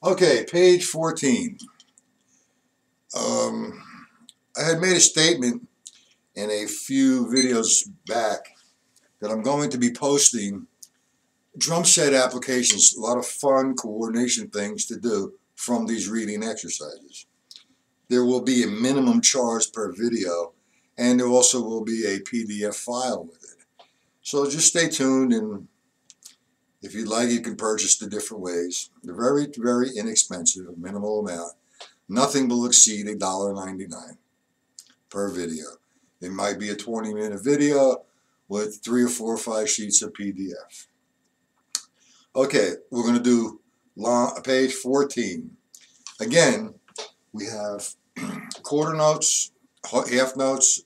Okay, page 14. Um, I had made a statement in a few videos back that I'm going to be posting drum set applications, a lot of fun coordination things to do from these reading exercises. There will be a minimum charge per video and there also will be a PDF file with it. So just stay tuned and if you'd like you can purchase the different ways. They're very, very inexpensive, minimal amount. Nothing will exceed $1.99 per video. It might be a 20 minute video with three or four or five sheets of PDF. Okay, we're going to do page 14. Again, we have quarter notes, half notes,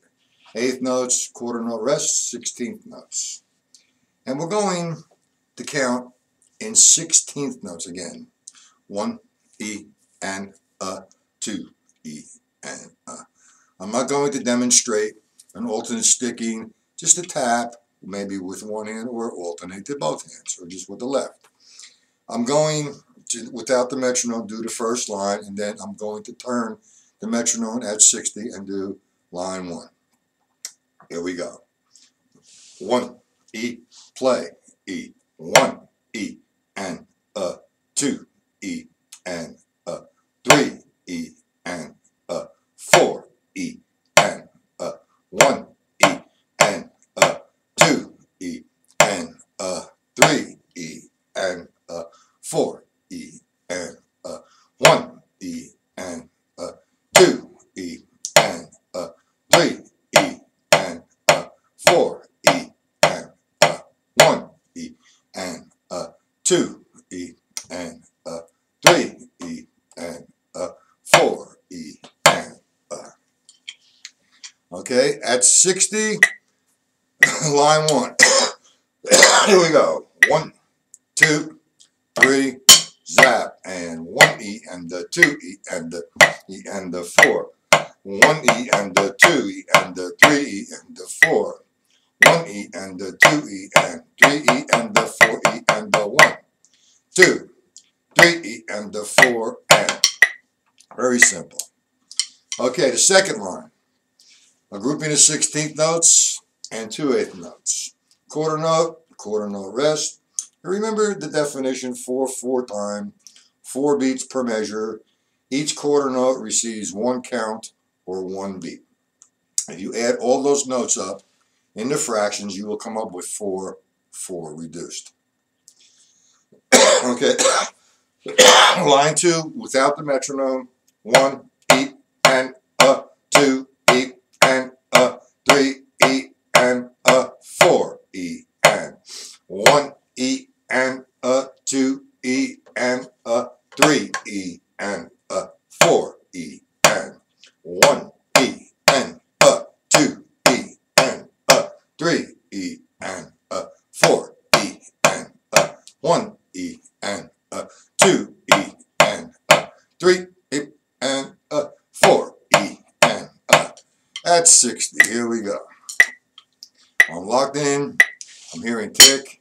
eighth notes, quarter note rests, sixteenth notes. And we're going to count in sixteenth notes again. One, E, and a, two, E, and a. I'm not going to demonstrate an alternate sticking, just a tap, maybe with one hand or alternate to both hands, or just with the left. I'm going to, without the metronome, do the first line, and then I'm going to turn the metronome at 60 and do line one. Here we go. One, E, play, E, one, E, and a, two, E, and a, three, E, and a, four, E, and a, one, E, and a, two, E, and a, three, E, and a, four, E, and a, one, E, and a, two, E, and a, three, E, and a, four, E, and a, one, E, and a, two, E, and a, three, E, and a, four, E, and a. At 60, line one. Here we go. One, two, three, zap, and one E and the two E and the E and the four. One E and the two E and the three E and the four. One E and the two E and three E and the four E and the one. Two, three E and the four and. Very simple. Okay, the second line. A grouping of 16th notes and two eighth notes. Quarter note, quarter note rest. Remember the definition, four, four time, four beats per measure. Each quarter note receives one count or one beat. If you add all those notes up in the fractions, you will come up with four, four reduced. okay, line two, without the metronome, one, and E, and a, three, E, and a, four, E, and one, E, and a, two, E, and a, three, E, and a, four, E, and one, E, and a, two, E, and a, three, E, and a, four, E, and a, one, E, and a, two, E, and a, three, E, and a, four, E, and a. That's 60. Here we go. I'm locked in. I'm hearing tick,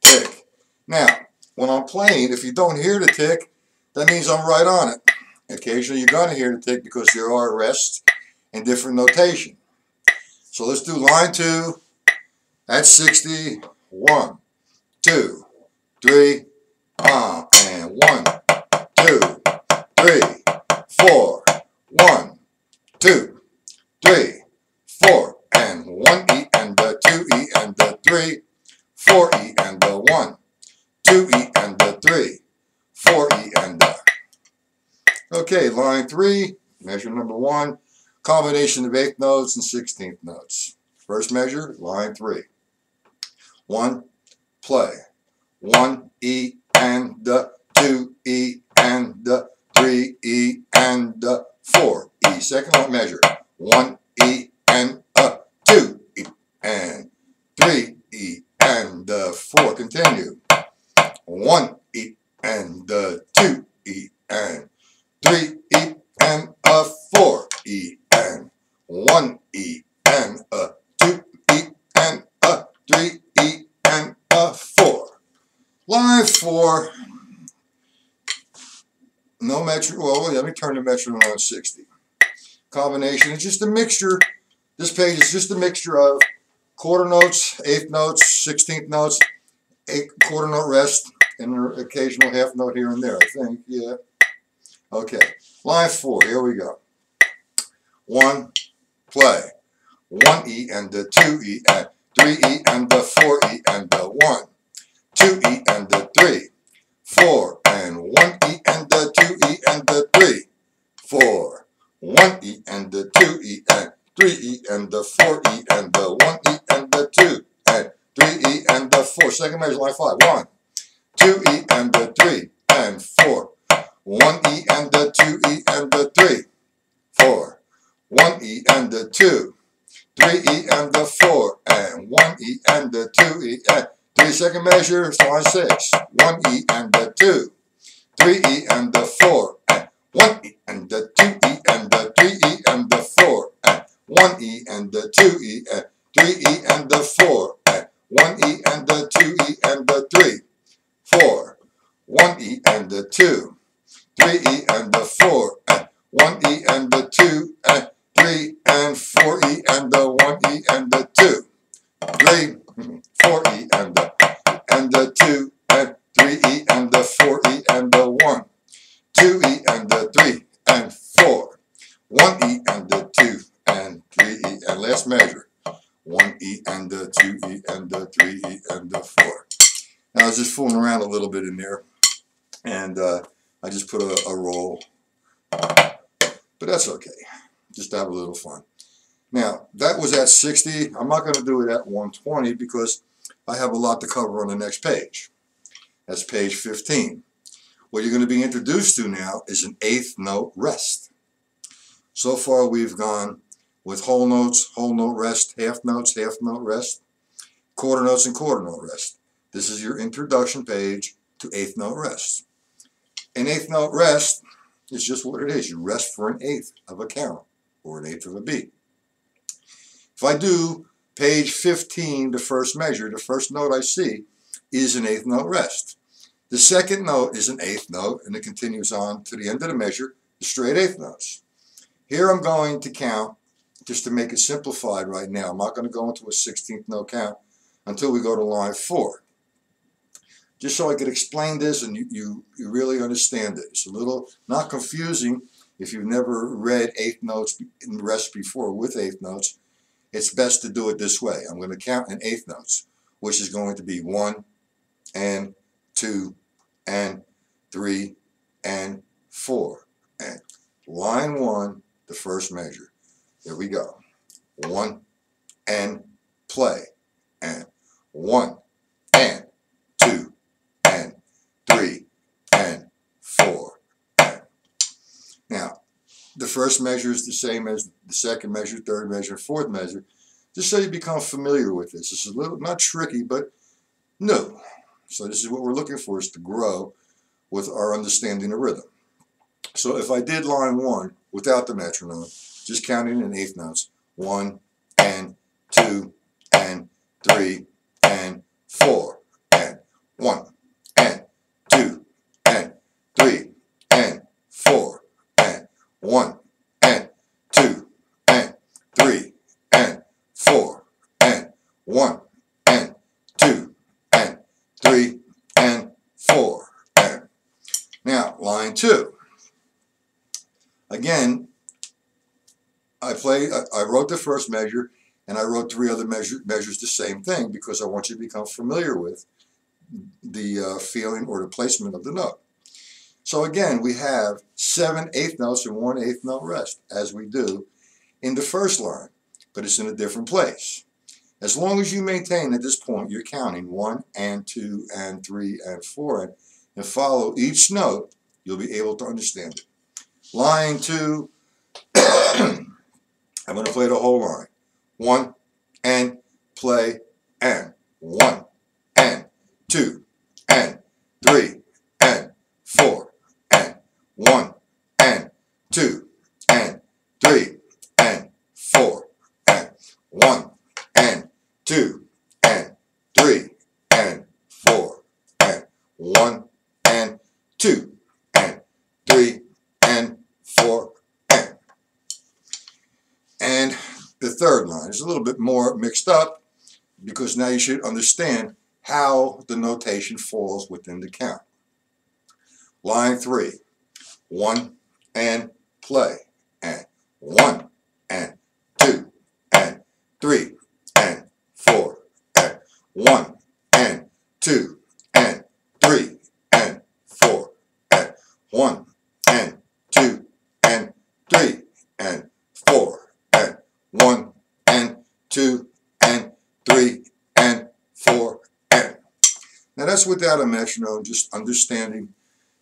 tick. Now, when I'm playing, if you don't hear the tick, that means I'm right on it. Occasionally you're going to hear the tick because there are rests and different notation. So let's do line two. That's 60. One, two, three, uh, and one, two, three, four, one, two, three, four, and one E and the two E and the three, four E and the one, two E and the three, four E and the. Okay, line three, measure number one, combination of eighth notes and sixteenth notes. First measure, line three. One, play. One E and the two E and the three E and the four E. Second measure. One E and a two E and three E and the four. Continue. One E and the four. no metronome. Well, let me turn the metronome on 60. Combination is just a mixture. This page is just a mixture of quarter notes, eighth notes, sixteenth notes, eight quarter note rest, and an occasional half note here and there, I think. Yeah. Okay. Line four. Here we go. One, play. One E and the two E and three E and the four E and the one. 2E and the 3, 4 and 1E E eh, and 3E and the 4 eh, and 1E and the 2E and the three, four, one E and the 2, 3E and the 4 eh, and 1E and the 2 and 3 and 4E and the and. uh I just put a, a roll, but that's okay. Just to have a little fun. Now, that was at 60. I'm not going to do it at 120 because I have a lot to cover on the next page. That's page 15. What you're going to be introduced to now is an eighth note rest. So far we've gone with whole notes, whole note rest, half notes, half note rest, quarter notes, and quarter note rest. This is your introduction page to eighth note rest. An eighth note rest is just what it is. You rest for an eighth of a count or an eighth of a beat. If I do page 15, the first measure, the first note I see is an eighth note rest. The second note is an eighth note and it continues on to the end of the measure, the straight eighth notes. Here I'm going to count, just to make it simplified right now. I'm not going to go into a 16th note count until we go to line 4 just so I could explain this and you, you, you really understand it. It's a little not confusing if you've never read eighth notes in the rest before with eighth notes. It's best to do it this way. I'm going to count in eighth notes, which is going to be one and two and three and four. And line one, the first measure. Here we go. One and play. And one and two three, and four. And. Now, the first measure is the same as the second measure, third measure, fourth measure, just so you become familiar with this. Is a little, not tricky, but new. So this is what we're looking for, is to grow with our understanding of rhythm. So if I did line one without the metronome, just counting in eighth notes, one and two and three and four and one and two and two and three and four and one and two and three and four and now line two again I I wrote the first measure and I wrote three other measure, measures the same thing because I want you to become familiar with the uh, feeling or the placement of the note. So again, we have seven eighth notes and one eighth note rest, as we do in the first line, but it's in a different place. As long as you maintain at this point, you're counting one and two and three and four and, and follow each note, you'll be able to understand it. Line two, I'm going to play the whole line. One and play and. One and. Two and. Three and four one and two and three and four and one and two and three and four and one and two and three four, and. And the third line is a little bit more mixed up because now you should understand how the notation falls within the count. Line three, one and play, and one and two and three and four and one and two and three and four and one and two and three and four and one and two and three and four and. That's without a metronome, just understanding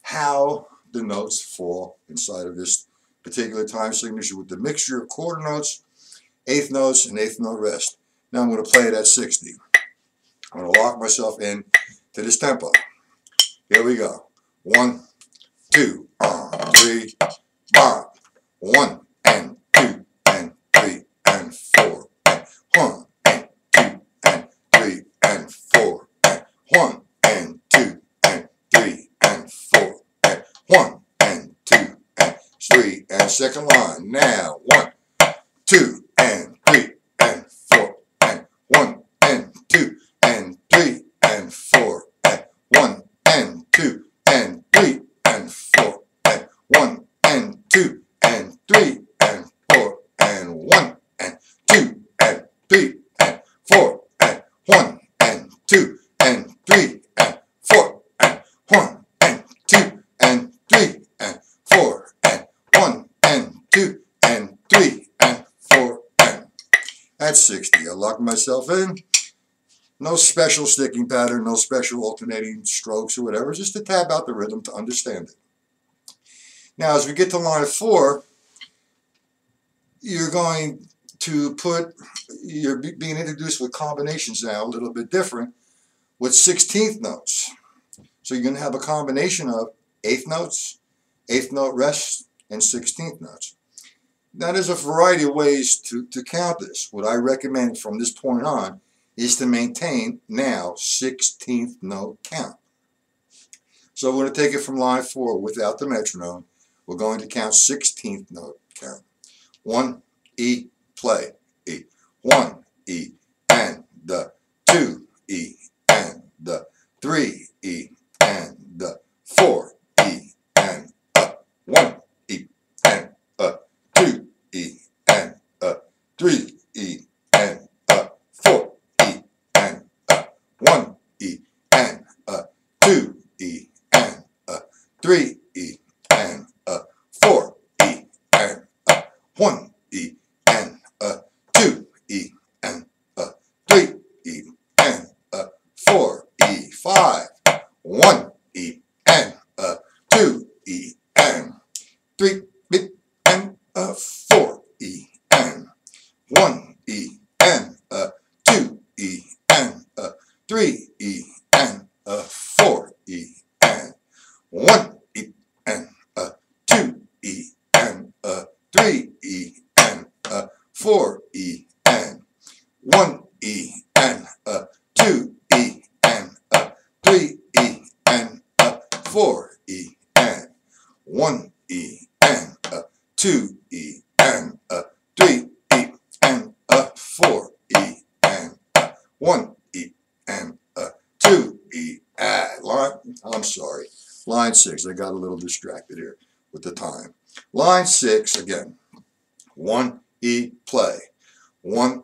how the notes fall inside of this particular time signature with the mixture of quarter notes, eighth notes, and eighth note rest. Now I'm going to play it at 60. I'm going to lock myself in to this tempo. Here we go. One, two, three, five. One, and two, and three, and four, and one, and two, and three, and four, and one, and two, and three, and four, and one, and two, and three, and second line. Now, one, two, and three, and four, and one, and two, and three, and four, and one, and two, and three, and four, and one, and two, and three, and four, and one, and two, and three, and four, and one, and two, and three, and four, and one, and two, and three, and four, and one, and two, and three, and four, and. That's 60. I locked myself in. No special sticking pattern, no special alternating strokes or whatever, just to tab out the rhythm to understand it. Now, as we get to line four, you're going to put, you're being introduced with combinations now, a little bit different, with 16th notes. So you're going to have a combination of eighth notes, eighth note rest, and 16th notes. Now there's a variety of ways to, to count this. What I recommend from this point on is to maintain now 16th note count. So we're going to take it from line 4 without the metronome. We're going to count 16th note count. 1, E, play, E. 1, E, and the 2, E, and the 3, E, and the 4, six. I got a little distracted here with the time. Line six, again, 1E play. 1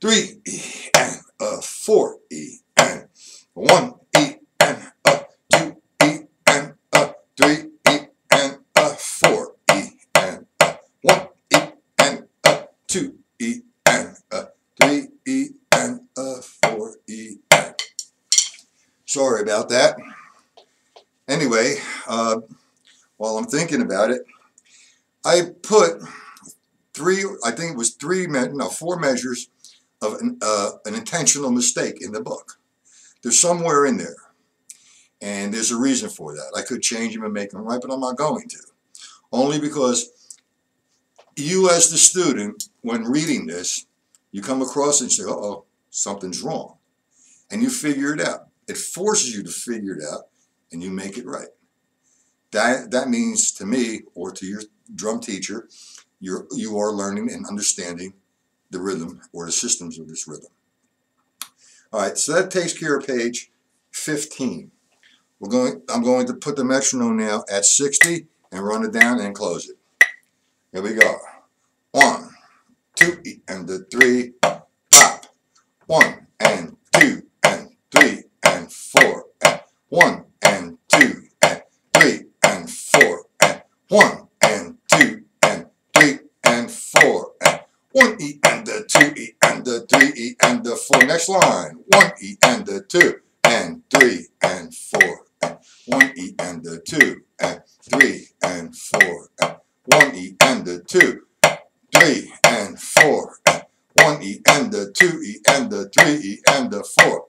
three, E, and a four, E, and one, E, and a two, E, and a three, E, and a four, E, and a one, E, and a two, E, and a three, E, and a four, E, and. Sorry about that. Anyway, uh, while I'm thinking about it, I put three, I think it was three, no, four measures intentional mistake in the book. There's somewhere in there. And there's a reason for that. I could change them and make them right, but I'm not going to. Only because you as the student, when reading this, you come across and say, uh-oh, something's wrong. And you figure it out. It forces you to figure it out and you make it right. That, that means to me or to your drum teacher, you're, you are learning and understanding the rhythm or the systems of this rhythm. All right, so that takes care of page 15. We're going, I'm going to put the metronome now at 60 and run it down and close it. Here we go. One, two, and the three, pop. One, and two, and three, and four, and one, and two, and three, and four, and one, and two, and three, and four, and one E and the two E and the three E and the four. Next line. One E and the two and three and four. And one E and the two and three and four. And one E and the two, three and four. And one E and the two E and the three E and the four.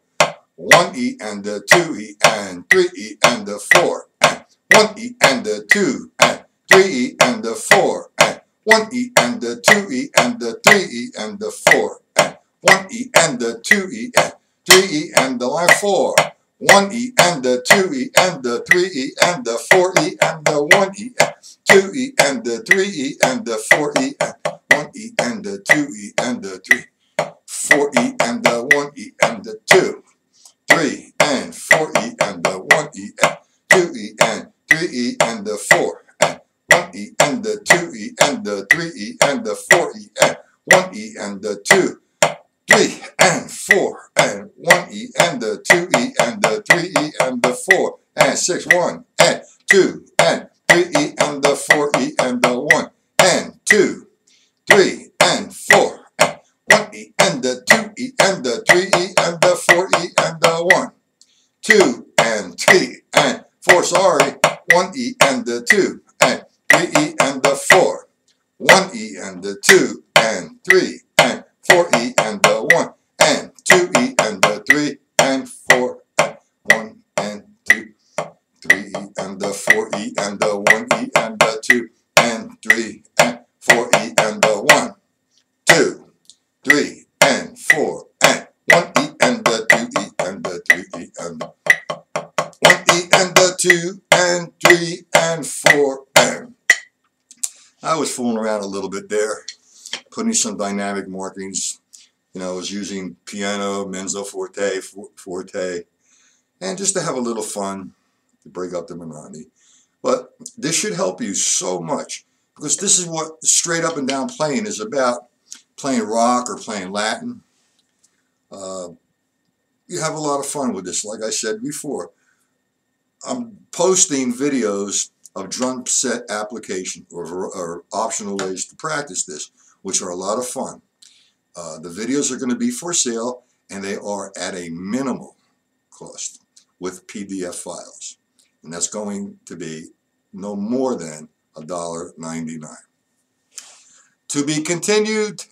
One E and the two E and three E and the four. And one E and the two and three E and the four. And one E and the two E and the three E and the four. And one E and the two E and three E and the line four. One E and the two E and the three E and the four E and the one E and two E and the three E and the four E and one E and the two E and the three. Four E and the one E and the two. Three and four E and the one E and two E and three E and the four. And one E and the two E and the three E and the four E and one E and the two three and four and one E and the two E and the three E and the four and six one and two and three E and the four E and the one and two three and four and one E and the two E and the three E and the four E and the one two and three and four sorry one E and the two and three E and the four one E and the two and three and four E and the one and two E and the three and four and one and two three E and the four E and the one E and some dynamic markings. You know, I was using piano, mezzo forte, forte, and just to have a little fun to break up the monotony. But this should help you so much because this is what straight up and down playing is about. Playing rock or playing Latin. Uh, you have a lot of fun with this, like I said before. I'm posting videos of drum set application or, or optional ways to practice this which are a lot of fun. Uh, the videos are going to be for sale and they are at a minimal cost with PDF files. And that's going to be no more than $1.99. To be continued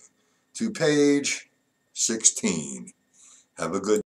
to page 16. Have a good